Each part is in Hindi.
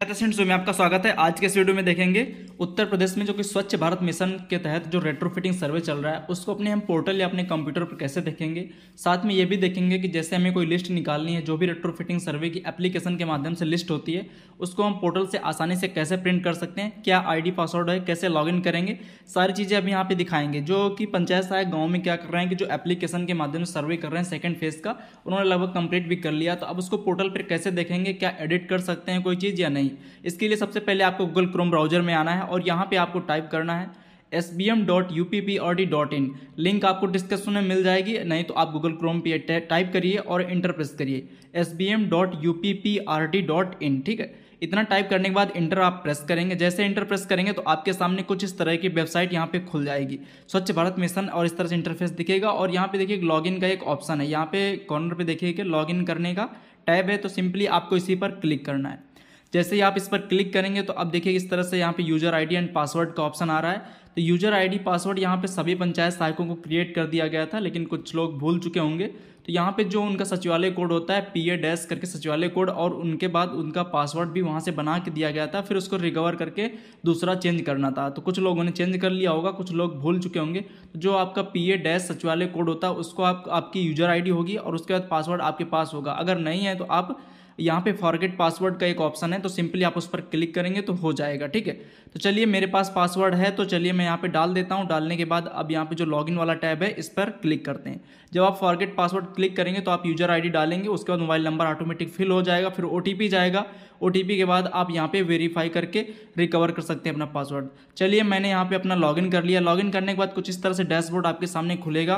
स्टूडेंट्स में आपका स्वागत है। आज के इस वीडियो में देखेंगे उत्तर प्रदेश में जो कि स्वच्छ भारत मिशन के तहत जो रेट्रोफिटिंग सर्वे चल रहा है, उसको अपने हम पोर्टल या अपने कंप्यूटर पर कैसे देखेंगे? साथ में ये भी देखेंगे कि जैसे हमें कोई लिस्ट निकालनी है, जो भी रेट्रोफिटिंग सर्वे की एप्लीकेशन के माध्यम से लिस्ट होती है, उसको हम पोर्टल से आसानी से कैसे प्रिंट कर सकते हैं, क्या आईडी पासवर्ड है, कैसे लॉग करेंगे, सारी चीज़ें अभी यहाँ पे दिखाएँगे। जो कि पंचायत सहायक गाँव में क्या कर रहे हैं कि जो एप्लीकेशन के माध्यम से सर्वे कर रहे हैं सेकेंड फ़ेज़ का, उन्होंने लगभग कंप्लीट भी कर लिया। तो अब उसको पोर्टल पर कैसे देखेंगे, क्या एडिट कर सकते हैं कोई चीज़ या नहीं? इसके लिए सबसे पहले आपको गूगल क्रोम ब्राउज़र में आना है और यहाँ पे आपको टाइप करना है S B M dot U P P R D dot in link आपको डिस्क्रिप्शन में मिल जाएगी, नहीं तो आप गूगल क्रोम पे टाइप करिए और इंटर प्रेस करिए। S B M dot U P P R D dot in ठीक है? इतना टाइप करने के बाद इंटर आप प्रेस करेंगे। जैसे इंटर प्रेस करेंगे तो आपके सामने कुछ इस तरह की वेबसाइट यहाँ पे खुल जाएगी। स्वच्छ भारत मिशन और इस तरह से इंटरफेस दिखेगा और यहाँ पे देखिए लॉगिन का एक ऑप्शन है। यहाँ पे कॉर्नर पे देखिए कि लॉगिन करने का टैब है तो सिंपली आपको इसी पर क्लिक करना है। जैसे ही आप इस पर क्लिक करेंगे तो अब देखिए इस तरह से यहाँ पे यूज़र आईडी एंड पासवर्ड का ऑप्शन आ रहा है। तो यूज़र आईडी पासवर्ड यहाँ पे सभी पंचायत सहायकों को क्रिएट कर दिया गया था, लेकिन कुछ लोग भूल चुके होंगे। तो यहाँ पे जो उनका सचिवालय कोड होता है पी ए डैश करके सचिवालय कोड और उनके बाद उनका पासवर्ड भी वहाँ से बना के दिया गया था, फिर उसको रिकवर करके दूसरा चेंज करना था। तो कुछ लोगों ने चेंज कर लिया होगा, कुछ लोग भूल चुके होंगे। तो जो आपका पी ए डैश सचिवालय कोड होता है, उसको आप, आपकी यूज़र आईडी होगी, और उसके बाद पासवर्ड आपके पास होगा। अगर नहीं है तो आप यहाँ पे फॉरगेट पासवर्ड का एक ऑप्शन है तो सिंपली आप उस पर क्लिक करेंगे तो हो जाएगा, ठीक है? तो चलिए मेरे पास पासवर्ड है तो चलिए मैं यहाँ पे डाल देता हूँ। डालने के बाद अब यहाँ पे जो लॉगिन वाला टैब है, इस पर क्लिक करते हैं। जब आप फॉरगेट पासवर्ड क्लिक करेंगे तो आप यूज़र आईडी डालेंगे, उसके बाद मोबाइल नंबर ऑटोमेटिक फिल हो जाएगा, फिर ओटीपी जाएगा। ओटीपी के बाद आप यहाँ पर वेरीफाई करके रिकवर कर सकते हैं अपना पासवर्ड चलिए मैंने यहाँ पर अपना लॉगिन कर लिया। लॉगिन करने के बाद कुछ इस तरह से डैशबोर्ड आपके सामने खुलेगा।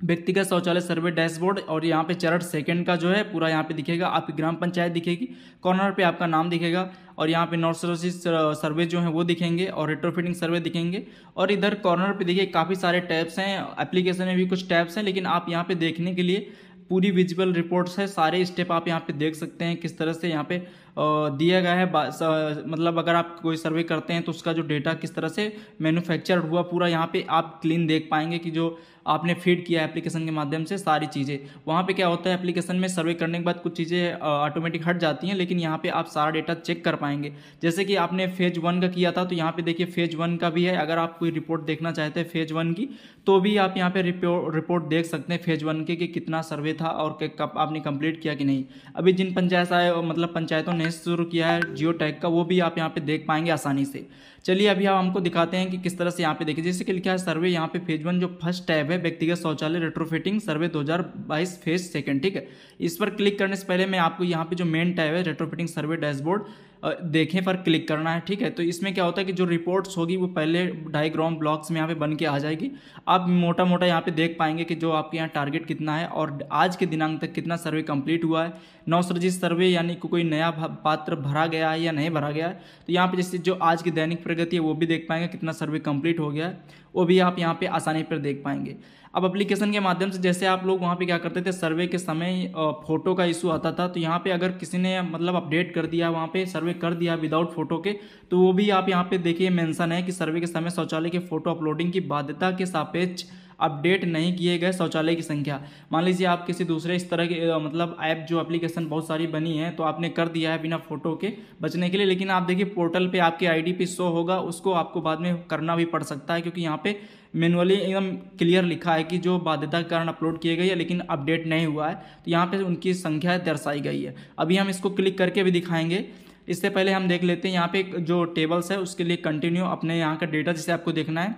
व्यक्तिगत शौचालय सर्वे डैशबोर्ड और यहाँ पे चरण सेकंड का जो है पूरा यहाँ पे दिखेगा, आपकी ग्राम पंचायत दिखेगी, कॉर्नर पे आपका नाम दिखेगा और यहाँ पे नॉर्सोसिस सर्वे जो है वो दिखेंगे और रेट्रोफिटिंग सर्वे दिखेंगे और इधर कॉर्नर पे देखिए काफ़ी सारे टैब्स हैं एप्लीकेशन में भी कुछ टैब्स हैं, लेकिन आप यहाँ पे देखने के लिए पूरी विजिबल रिपोर्ट्स है, सारे स्टेप आप यहाँ पे देख सकते हैं, किस तरह से यहाँ पे दिया गया है मतलब अगर आप कोई सर्वे करते हैं तो उसका जो डेटा किस तरह से मैन्युफैक्चर हुआ, पूरा यहाँ पे आप क्लीन देख पाएँगे कि जो आपने फ़ीड किया एप्लीकेशन के माध्यम से सारी चीज़ें। वहाँ पे क्या होता है एप्लीकेशन में सर्वे करने के बाद कुछ चीज़ें ऑटोमेटिक हट जाती हैं, लेकिन यहाँ पे आप सारा डेटा चेक कर पाएँगे। जैसे कि आपने फ़ेज़ वन का किया था तो यहाँ पे देखिए फ़ेज़ वन का भी है। अगर आप कोई रिपोर्ट देखना चाहते हैं फ़ेज़ वन की तो भी आप यहाँ पे रिपोर्ट देख सकते हैं फ़ेज़ वन के कि कितना सर्वे था और कब आपने कंप्लीट किया कि नहीं। अभी जिन पंचायत आए मतलब पंचायतों ने शुरू किया है जियो टैग का, वो भी आप यहाँ पे देख पाएँगे आसानी से। चलिए अभी आप हमको दिखाते हैं कि किस तरह से यहाँ पे देखिए, जैसे कि लिखा है, सर्वे यहाँ पे फ़ेज़ वन जो फ़र्स्ट टैब है, व्यक्तिगत शौचालय रेट्रोफिटिंग सर्वे 2022 फ़ेज़ सेकंड ठीक है? इस पर क्लिक करने से पहले मैं आपको यहाँ पे जो मेन टैब है रेट्रोफिटिंग सर्वे डैशबोर्ड देखें, पर क्लिक करना है, ठीक है? तो इसमें क्या होता है कि जो रिपोर्ट्स होगी, वो पहले डायग्राम ब्लॉक्स में यहाँ पे बन के आ जाएगी। आप मोटा मोटा यहाँ पे देख पाएँगे कि जो आपके यहाँ टारगेट कितना है और आज के दिनांक तक कितना सर्वे कंप्लीट हुआ है। नौ सृजित सर्वे, यानी कि कोई नया पात्र भरा गया है या नहीं भरा गया है तो यहाँ पर जैसे जो आज की दैनिक प्रगति है, वो भी देख पाएँगे कितना सर्वे कंप्लीट हो गया है, वो भी आप यहाँ पर आसानी पर देख पाएँगे। अब एप्लीकेशन के माध्यम से जैसे आप लोग वहाँ पे क्या करते थे, सर्वे के समय फ़ोटो का इशू आता था तो यहाँ पे अगर किसी ने मतलब अपडेट कर दिया, वहाँ पे सर्वे कर दिया विदाउट फ़ोटो के तो वो भी आप यहाँ पे देखिए मेंशन है कि सर्वे के समय शौचालय के फ़ोटो अपलोडिंग की बाध्यता के सापेक्ष अपडेट नहीं किए गए शौचालय की संख्या। मान लीजिए आप किसी दूसरे इस तरह के मतलब ऐप जो एप्लीकेशन बहुत सारी बनी है तो आपने कर दिया है बिना फ़ोटो के बचने के लिए, लेकिन आप देखिए पोर्टल पे आपके आईडी पे शो होगा, उसको आपको बाद में करना भी पड़ सकता है, क्योंकि यहाँ पे मैनुअली एकदम क्लियर लिखा है कि जो बाध्यता के कारण अपलोड किए गए है, लेकिन अपडेट नहीं हुआ है तो यहाँ पे उनकी संख्या दर्शाई गई है। अभी हम इसको क्लिक करके भी दिखाएँगे। इससे पहले हम देख लेते हैं, यहाँ पे जो टेबल्स है, उसके लिए कंटिन्यू अपने यहाँ का डेटा जिसे आपको देखना है,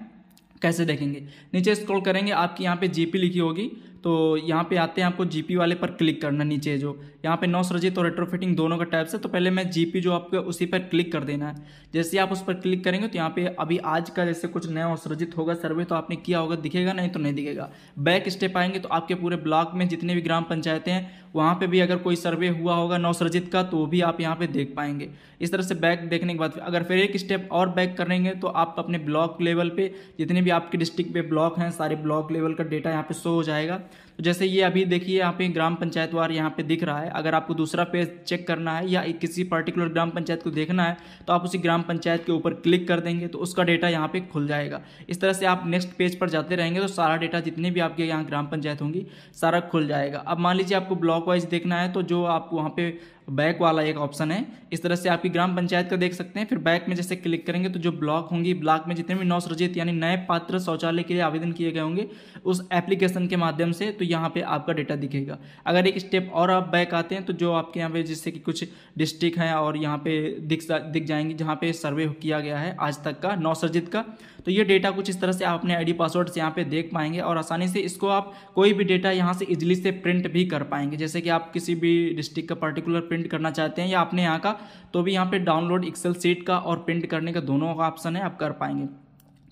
कैसे देखेंगे। नीचे स्क्रॉल करेंगे, आपकी यहाँ पे जीपी लिखी होगी। तो यहाँ पे आते हैं आपको जीपी वाले पर क्लिक करना नीचे जो, यहाँ पे नौ सृजित और रेट्रोफिटिंग दोनों का टैब्स है तो पहले मैं जीपी जो आपको उसी पर क्लिक कर देना है। जैसे आप उस पर क्लिक करेंगे तो यहाँ पे अभी आज का जैसे कुछ नया सृजित होगा सर्वे तो आपने किया होगा, दिखेगा, नहीं तो नहीं दिखेगा। बैक स्टेप आएँगे तो आपके पूरे ब्लॉक में जितने भी ग्राम पंचायतें हैं, वहाँ पे भी अगर कोई सर्वे हुआ होगा नवसृजित का तो भी आप यहाँ पे देख पाएँगे। इस तरह से बैक देखने के बाद, अगर फिर एक स्टेप और बैक करेंगे तो आप अपने ब्लॉक लेवल पे, जितने भी आपके डिस्ट्रिक्ट पे ब्लॉक हैं, सारे ब्लॉक लेवल का डेटा यहाँ पे शो हो जाएगा। तो जैसे ये अभी देखिए यहाँ पे ग्राम पंचायत वार यहाँ पे दिख रहा है। अगर आपको दूसरा पेज चेक करना है या किसी पर्टिकुलर ग्राम पंचायत को देखना है तो आप उसी ग्राम पंचायत के ऊपर क्लिक कर देंगे तो उसका डेटा यहाँ पे खुल जाएगा। इस तरह से आप नेक्स्ट पेज पर जाते रहेंगे तो सारा डेटा जितने भी आपके यहाँ ग्राम पंचायत होंगी, सारा खुल जाएगा। अब मान लीजिए आपको ब्लॉक वाइज देखना है तो जो आप वहाँ पे बैक वाला एक ऑप्शन है। इस तरह से आपकी ग्राम पंचायत का देख सकते हैं। फिर बैक में जैसे क्लिक करेंगे तो जो ब्लॉक होंगी ब्लॉक में जितने भी नौ यानी नए पात्र शौचालय के लिए आवेदन किए गए होंगे, उस एप्लीकेशन के माध्यम से तो यहाँ पे आपका डेटा दिखेगा। अगर एक स्टेप और आप बैक आते हैं तो जो आपके यहाँ पे जैसे कि कुछ डिस्ट्रिक्ट हैं और यहाँ पे दिख दिख जाएँगे, जहाँ पे सर्वे किया गया है आज तक का, नौ सर्जित का तो ये डेटा कुछ इस तरह से आप अपने आईडी पासवर्ड से यहाँ पे देख पाएँगे और आसानी से इसको आप कोई भी डेटा यहाँ से इजिली से प्रिंट भी कर पाएँगे। जैसे कि आप किसी भी डिस्ट्रिक्ट का पर्टिकुलर प्रिंट करना चाहते हैं या अपने यहाँ का तो भी यहाँ पे डाउनलोड एक्सेल सीट का और प्रिंट करने का दोनों का ऑप्शन है, आप कर पाएँगे।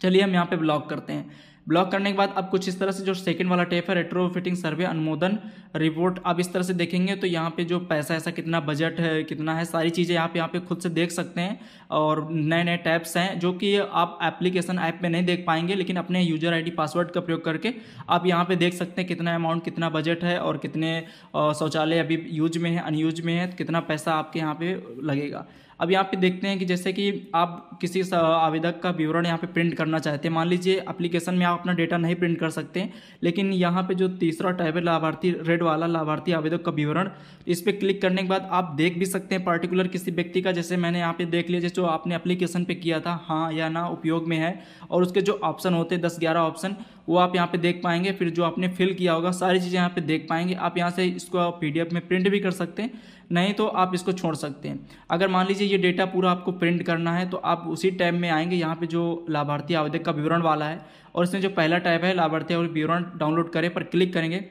चलिए हम यहाँ पे ब्लॉक करते हैं। ब्लॉक करने के बाद अब कुछ इस तरह से जो सेकंड वाला टेप है रेट्रो फिटिंग सर्वे अनुमोदन रिपोर्ट अब इस तरह से देखेंगे तो यहाँ पे जो पैसा ऐसा कितना बजट है, कितना है, सारी चीज़ें आप यहाँ पे खुद से देख सकते हैं और नए नए टैप्स हैं जो कि आप एप्लीकेशन ऐप में नहीं देख पाएँगे, लेकिन अपने यूज़र आईडी पासवर्ड का प्रयोग करके आप यहाँ पे देख सकते हैं कितना अमाउंट कितना बजट है और कितने शौचालय अभी यूज़ में है अनयूज में है, कितना पैसा आपके यहाँ पर लगेगा। अब यहाँ पे देखते हैं कि जैसे कि आप किसी आवेदक का विवरण यहाँ पे प्रिंट करना चाहते हैं। मान लीजिए एप्लीकेशन में आप अपना डेटा नहीं प्रिंट कर सकते, लेकिन यहाँ पे जो तीसरा टैब है, लाभार्थी रेड वाला लाभार्थी आवेदक का विवरण, इस पर क्लिक करने के बाद आप देख भी सकते हैं पार्टिकुलर किसी व्यक्ति का, जैसे मैंने यहाँ पे देख लिया जो आपने अप्लीकेशन पर किया था हाँ या ना, उपयोग में है, और उसके जो ऑप्शन होते हैं, दस ग्यारह ऑप्शन वो आप यहाँ पे देख पाएँगे, फिर जो आपने फिल किया होगा, सारी चीज़ें यहाँ पे देख पाएँगे। आप यहाँ से इसको पीडीएफ में प्रिंट भी कर सकते हैं, नहीं तो आप इसको छोड़ सकते हैं। अगर मान लीजिए ये डेटा पूरा आपको प्रिंट करना है तो आप उसी टैब में आएँगे, यहाँ पे जो लाभार्थी आवेदक का विवरण वाला है, और इसमें जो पहला टैब है, लाभार्थी विवरण डाउनलोड करें पर क्लिक करेंगे।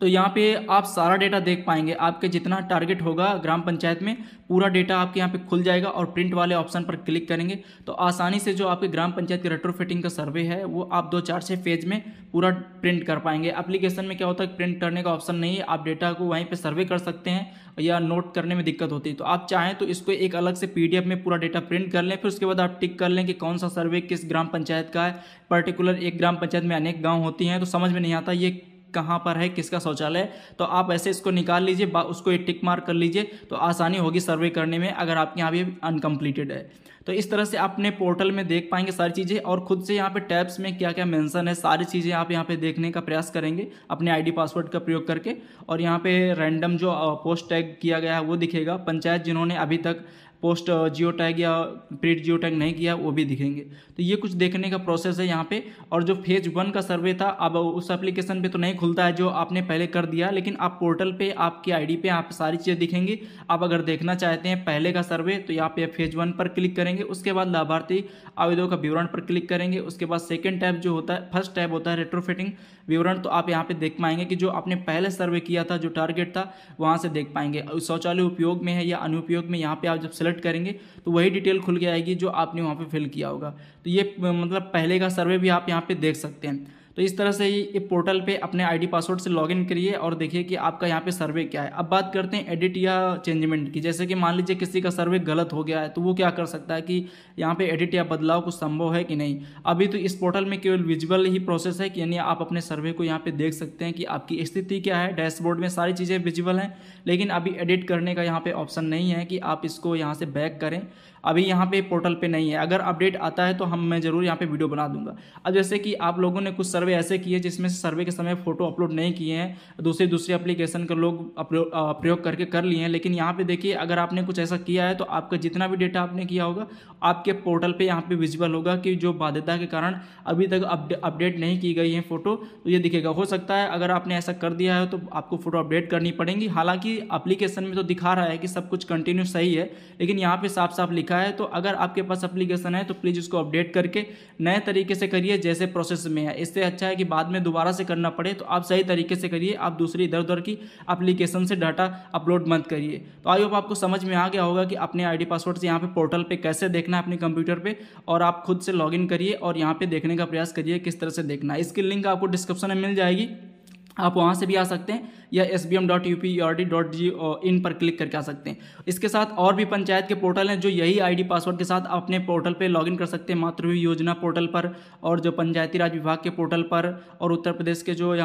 तो यहाँ पे आप सारा डेटा देख पाएँगे। आपके जितना टारगेट होगा ग्राम पंचायत में, पूरा डेटा आपके यहाँ पे खुल जाएगा और प्रिंट वाले ऑप्शन पर क्लिक करेंगे। तो आसानी से जो आपके ग्राम पंचायत की रेट्रोफिटिंग का सर्वे है, वो आप दो चार छः फ़ेज़ में पूरा प्रिंट कर पाएँगे। एप्लीकेशन में क्या होता है प्रिंट करने का ऑप्शन नहीं है, आप डेटा को वहीं पर सर्वे कर सकते हैं या नोट करने में दिक्कत होती है। तो आप चाहें तो इसको एक अलग से पीडीएफ में पूरा डेटा प्रिंट कर लें, फिर उसके बाद आप टिक कर लें कि कौन सा सर्वे किस ग्राम पंचायत का है। पर्टिकुलर एक ग्राम पंचायत में अनेक गाँव होती हैं तो समझ में नहीं आता ये कहाँ पर है, किसका शौचालय तो आप ऐसे इसको निकाल लीजिए उसको एक टिक मार्क कर लीजिए तो आसानी होगी सर्वे करने में, अगर आपके यहाँ भी अनकम्प्लीटेड है। तो इस तरह से अपने पोर्टल में देख पाएँगे सारी चीज़ें, और खुद से यहाँ पे टैब्स में क्या क्या मेंशन है, सारी चीज़ें आप यहाँ पे देखने का प्रयास करेंगे, अपने आईडी पासवर्ड का प्रयोग करके, और यहाँ पे रैंडम जो पोस्ट टैग किया गया है, वो दिखेगा। पंचायत जिन्होंने अभी तक पोस्ट जियो टैग या प्रिंट जियो टैग नहीं किया, वो भी दिखेंगे। तो ये कुछ देखने का प्रोसेस है यहाँ पे। और जो फ़ेज़ वन का सर्वे था, अब उस एप्लीकेशन पे तो नहीं खुलता है, जो आपने पहले कर दिया, लेकिन आप पोर्टल पे, आपकी आईडी पे, आप सारी चीज़ें दिखेंगी। आप अगर देखना चाहते हैं पहले का सर्वे तो यहाँ पे फ़ेज़ वन पर क्लिक करेंगे। उसके बाद लाभार्थी आवेदों का विवरण पर क्लिक करेंगे। उसके बाद सेकेंड टैब जो होता है फ़र्स्ट टैब होता है रेट्रोफिटिंग विवरण। तो आप यहाँ पे देख पाएँगे कि जो आपने पहले सर्वे किया था, जो टारगेट था, वहाँ से देख पाएँगे। शौचालय उपयोग में है या अनुपयोग में, यहाँ पे आप जब सेलेक्ट करेंगे तो वही डिटेल खुल के आएगी जो आपने वहाँ पर फिल किया होगा। तो ये मतलब पहले का सर्वे भी आप यहाँ पर देख सकते हैं। तो इस तरह से ये पोर्टल पे अपने आईडी पासवर्ड से लॉगिन करिए और देखिए कि आपका यहाँ पे सर्वे क्या है। अब बात करते हैं एडिट या चेंजमेंट की। जैसे कि मान लीजिए किसी का सर्वे गलत हो गया है तो वो क्या कर सकता है कि यहाँ पे एडिट या बदलाव कुछ संभव है कि नहीं? अभी तो इस पोर्टल में केवल विजुअल ही प्रोसेस है कि यानी आप अपने सर्वे को यहाँ पे देख सकते हैं कि आपकी स्थिति क्या है। डैशबोर्ड में सारी चीज़ें विजुअल हैं, लेकिन अभी एडिट करने का यहाँ पे ऑप्शन नहीं है कि आप इसको यहाँ से बैक करें। अभी यहाँ पे पोर्टल पे नहीं है। अगर अपडेट आता है तो हम, मैं ज़रूर यहाँ पे वीडियो बना दूँगा। अब जैसे कि आप लोगों ने कुछ सर्वे ऐसे किए जिसमें से सर्वे के समय फ़ोटो अपलोड नहीं किए हैं, दूसरे दूसरे एप्लीकेशन के लोग प्रयोग करके कर लिए हैं, लेकिन यहाँ पे देखिए, अगर आपने कुछ ऐसा किया है तो आपका जितना भी डेटा आपने किया होगा, आपके पोर्टल पर यहाँ पर विजिबल होगा कि जो बाध्यता के कारण अभी तक अपडेट नहीं की गई है फ़ोटो तो ये दिखेगा। हो सकता है अगर आपने ऐसा कर दिया है तो आपको फ़ोटो अपडेट करनी पड़ेगी। हालाँकि अप्लीकेशन में तो दिखा रहा है कि सब कुछ कंटिन्यू सही है, लेकिन यहाँ पे साफ़ साफ़ लिखा है तो अगर आपके पास एप्लीकेशन है तो प्लीज़ उसको अपडेट करके नए तरीके से करिए जैसे प्रोसेस में है। इससे अच्छा है कि बाद में दोबारा से करना पड़े तो आप सही तरीके से करिए, आप दूसरी इधर उधर की अप्लीकेशन से डाटा अपलोड मत करिए। तो आई होप आपको समझ में आ गया होगा कि अपने आईडी पासवर्ड से यहाँ पे पोर्टल पे कैसे देखना है अपने कंप्यूटर पे, और आप खुद से लॉगिन करिए और यहाँ पे देखने का प्रयास करिए किस तरह से देखना है। इसकी लिंक आपको डिस्क्रिप्शन में मिल जाएगी। आप वहाँ से भी आ सकते हैं, या S B M dot U P R D dot G in पर क्लिक करके आ सकते हैं। इसके साथ और भी पंचायत के पोर्टल हैं, जो यही आईडी पासवर्ड के साथ अपने पोर्टल पे लॉगिन कर सकते हैं, मातृ योजना पोर्टल पर, और जो पंचायती राज विभाग के पोर्टल पर, और उत्तर प्रदेश के जो यहाँ